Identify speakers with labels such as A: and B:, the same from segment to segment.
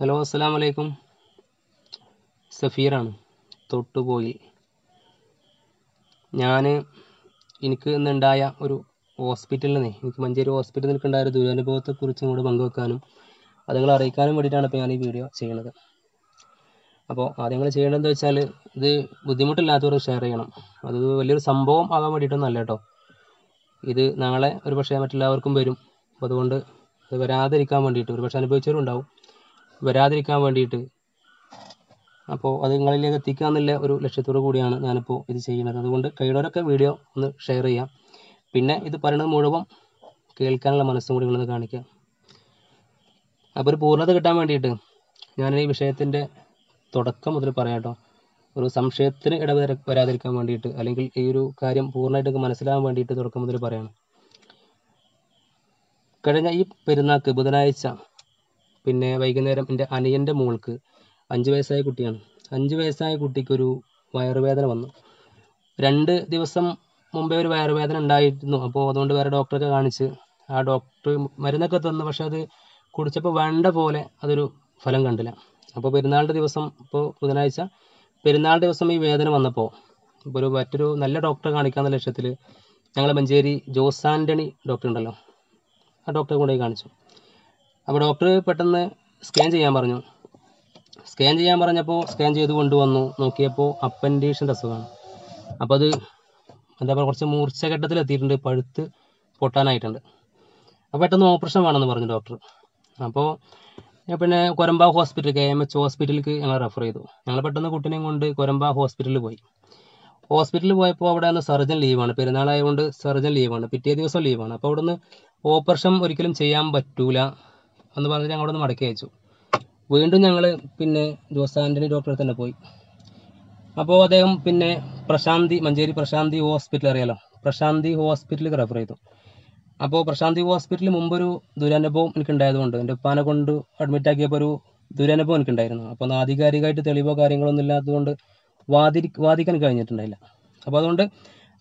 A: Hello അസ്സാം വലൈക്കും സഫീറാണ്. തൊട്ടുപോയി. ഞാൻ എനിക്ക് ഇന്നുണ്ടായ ഒരു ഹോസ്പിറ്റലിൽ നിന്ന് എനിക്ക് മഞ്ചേരി ഹോസ്പിറ്റലിൽ നിൽക്കുണ്ടായ ഒരു ദുരനുഭവത്തെക്കുറിച്ചും കൂടെ പങ്കുവെക്കാനും അത് നിങ്ങളെ അറിയിക്കാനും വേണ്ടിയിട്ടാണ് ഇപ്പോൾ ഞാൻ ഈ വീഡിയോ ചെയ്യുന്നത്. അപ്പോൾ ആദ്യം നിങ്ങൾ ചെയ്യേണ്ടതെന്ന് വെച്ചാൽ ഇത് ബുദ്ധിമുട്ടില്ലാത്തവർ ഷെയർ ചെയ്യണം. അത് വലിയൊരു സംഭവം ആകാൻ വേണ്ടിയിട്ടൊന്നും അല്ല കേട്ടോ. ഇത് നാളെ ഒരു പക്ഷേ മറ്റെല്ലാവർക്കും വരും. അപ്പോൾ അതുകൊണ്ട് ഇത് വരാതിരിക്കാൻ വേണ്ടിയിട്ട് ഒരു പക്ഷേ അനുഭവിച്ചവരുണ്ടാവും. വരാതിരിക്കാൻ വേണ്ടിയിട്ട്. അപ്പോൾ അത് നിങ്ങളിലേക്ക് എത്തിക്കുക എന്നുള്ള ഒരു ലക്ഷ്യത്തോടു കൂടിയാണ് ഞാനിപ്പോൾ ഇത് ചെയ്യുന്നത്. അതുകൊണ്ട് കഴിയുന്നവരൊക്കെ വീഡിയോ ഒന്ന് ഷെയർ ചെയ്യാം. പിന്നെ ഇത് പറയുന്നത് മുഴുവൻ കേൾക്കാനുള്ള മനസ്സും കൂടി നിങ്ങളൊന്ന് കാണിക്കുക അപ്പോൾ ഒരു പൂർണത കിട്ടാൻ വേണ്ടിയിട്ട് ഞാൻ ഈ വിഷയത്തിന്റെ തുടക്കം മുതൽ പറയാട്ടോ ഒരു സംശയത്തിന് ഇട വരാതിരിക്കാൻ വേണ്ടിയിട്ട് അല്ലെങ്കിൽ ഈ ഒരു കാര്യം പൂർണമായിട്ട് മനസ്സിലാകാൻ വേണ്ടിയിട്ട് തുടക്കം മുതൽ പറയണം. കഴിഞ്ഞ ഈ പെരുന്നാൾക്ക് ബുധനാഴ്ച പിന്നെ വൈകുന്നേരം എന്റെ അനിയന്റെ മോൾക്ക് അഞ്ച് വയസ്സായ കുട്ടിയാണ്. അഞ്ച് വയസ്സായ കുട്ടിക്കൊരു വയറുവേദന വന്നു. രണ്ട് ദിവസം മുമ്പേ ഒരു വയറുവേദന ഉണ്ടായിരുന്നു. അപ്പോൾ അതുകൊണ്ട് വേറെ ഡോക്ടറെ കാണിച്ച് ആ ഡോക്ടർ മരുന്നൊക്കെ തന്നു. പക്ഷെ അത് കുടിച്ചപ്പോൾ വേണ്ട പോലെ അതൊരു ഫലം കണ്ടില്ല. അപ്പോൾ പെരുന്നാളിന്റെ ദിവസം ഇപ്പോൾ ബുധനാഴ്ച പെരുന്നാൾ ദിവസം ഈ വേദന വന്നപ്പോൾ ഇപ്പോൾ ഒരു മറ്റൊരു നല്ല ഡോക്ടറെ കാണിക്കാമെന്ന ലക്ഷ്യത്തിൽ ഞങ്ങൾ മഞ്ചേരി ജോസ് ആന്റണി ഡോക്ടർ ഉണ്ടല്ലോ ആ ഡോക്ടറെ കൊണ്ടുപോയി കാണിച്ചു. അപ്പോൾ ഡോക്ടർ പെട്ടെന്ന് സ്കാൻ ചെയ്യാൻ പറഞ്ഞു. സ്കാൻ ചെയ്യാൻ പറഞ്ഞപ്പോൾ സ്കാൻ ചെയ്ത് കൊണ്ടുവന്നു. നോക്കിയപ്പോൾ അപ്പൻഡീഷന്റെ അസുഖമാണ് അപ്പോൾ അത് എന്താ പറയുക കുറച്ച് മൂർച്ച ഘട്ടത്തിൽ എത്തിയിട്ടുണ്ട് പഴുത്ത് പൊട്ടാനായിട്ടുണ്ട്. അപ്പോൾ പെട്ടെന്ന് ഓപ്പറേഷൻ വേണമെന്ന് പറഞ്ഞു ഡോക്ടർ അപ്പോൾ പിന്നെ Koramba hospital K M H ഹോസ്പിറ്റലിലേക്ക് ഞങ്ങൾ റെഫർ ചെയ്തു. ഞങ്ങൾ പെട്ടെന്ന് കുട്ടീനെയും കൊണ്ട് കൊരമ്പ ഹോസ്പിറ്റലിൽ പോയി. ഹോസ്പിറ്റലിൽ പോയപ്പോൾ അവിടെ നിന്ന് സർജൻ ലീവാണ് പെരുന്നാളായതുകൊണ്ട് സർജൻ ലീവാണ് പിറ്റേ ദിവസം ലീവാണ് അപ്പോൾ അവിടെ നിന്ന് ഓപ്പറേഷൻ ഒരിക്കലും ചെയ്യാൻ പറ്റൂല. എന്ന് പറഞ്ഞ് ഞങ്ങൾ ഒന്ന് മടക്കി അയച്ചു. വീണ്ടും ഞങ്ങൾ പിന്നെ ജോസ് ആന്റണി ഡോക്ടറെ തന്നെ പോയി. അപ്പോൾ അദ്ദേഹം പിന്നെ പ്രശാന്തി മഞ്ചേരി പ്രശാന്തി ഹോസ്പിറ്റൽ അറിയാലോ? പ്രശാന്തി ഹോസ്പിറ്റലിൽ റെഫർ ചെയ്തു. അപ്പോൾ പ്രശാന്തി ഹോസ്പിറ്റലിൽ മുമ്പൊരു ദുരനുഭവം എനിക്കുണ്ടായതുകൊണ്ട് എന്റെ ഉപ്പാനെ കൊണ്ട് അഡ്മിറ്റ് ആക്കിയപ്പോൾ ഒരു ദുരനുഭവം എനിക്കുണ്ടായിരുന്നു. അപ്പോൾ ഒന്ന് ആധികാരികമായിട്ട് തെളിവോ കാര്യങ്ങളൊന്നും ഇല്ലാത്തതുകൊണ്ട് വാദി വാദിക്കാൻ കഴിഞ്ഞിട്ടുണ്ടായില്ല. അപ്പോൾ അതുകൊണ്ട്